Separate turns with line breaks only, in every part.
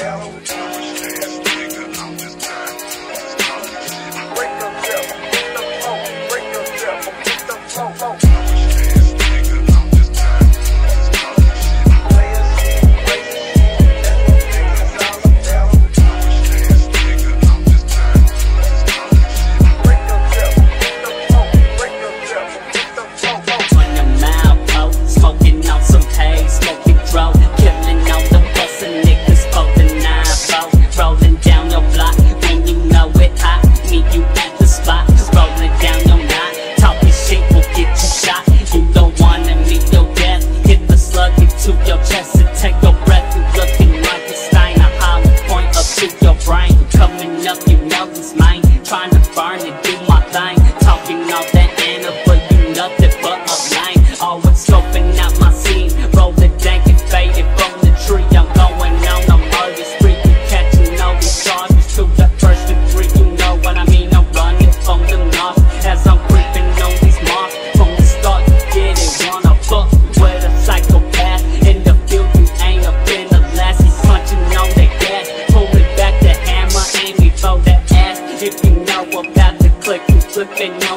tell the.
Coming up, you know it's mine. Trying to burn it deep.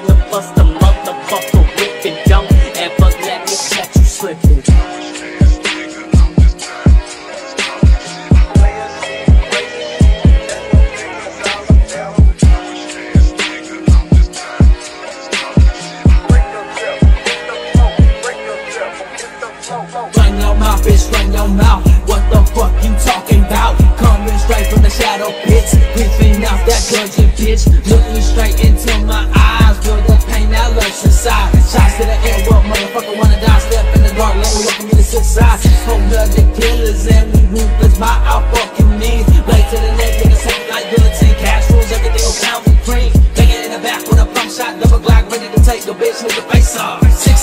Motherfucker ripping. Don't ever let me catch you slipping.
Your mouth, bitch, your mouth. What the fuck you talking about? Straight from the shadow pits, that dungeon, bitch. Looking straight into pain inside. Shots to the air, what motherfucker wanna die? Step in the dark, me welcome me to six sides. Home of the killers and we ruthless by our fucking means. Blade to the neck, nigga, something like guillotine. Cash rules, everything will pound and cream. Take it in the back with a pump shot, double glock, ready to take the bitch with the face off. Six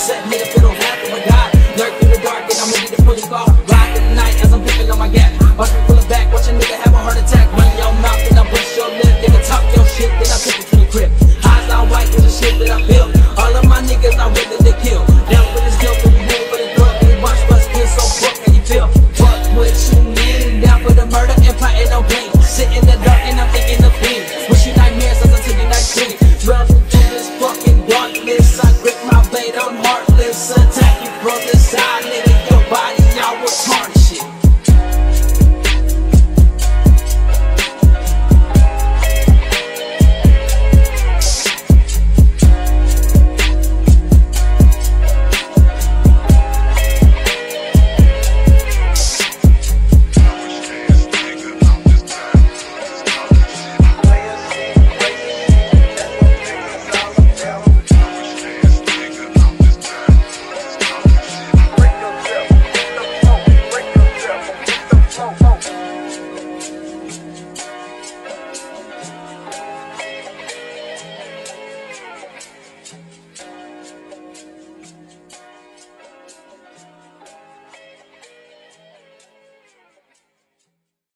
down for the murder and plotting no blame. Sit in the dark and I'm thinking of pain. Wishing nightmares as I'm taking that pain. Drove this fucking darkness. I grip my blade, I'm heartless. Attack you, brother, Nigga, Your body, I will tarnish it.